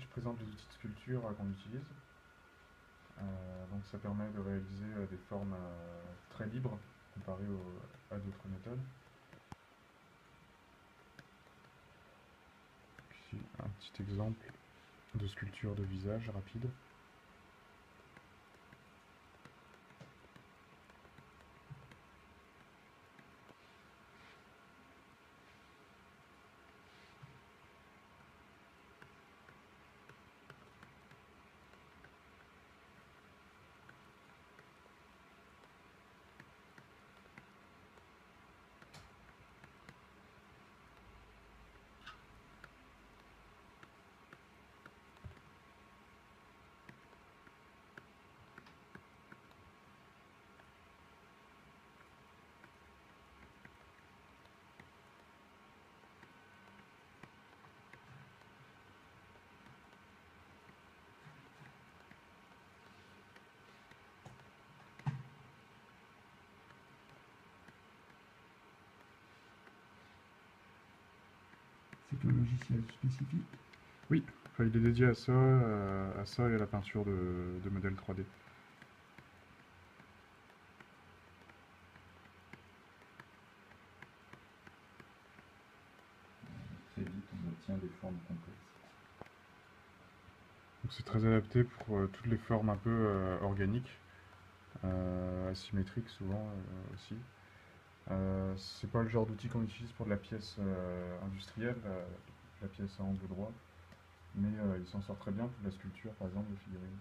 exemple les outils de sculpture qu'on utilise. donc ça permet de réaliser des formes très libres comparé à d'autres méthodes. Ici un petit exemple de sculpture de visage rapide. Logiciel spécifique Oui, il est dédié à ça, à ça et à la peinture de, de modèles 3D. Très vite, on obtient des formes complexes. C'est très adapté pour euh, toutes les formes un peu euh, organiques, euh, asymétriques souvent aussi. Euh, c'est pas le genre d'outil qu'on utilise pour de la pièce euh, industrielle, la, pièce à angle droit, mais euh, il s'en sort très bien pour la sculpture par exemple de figurines.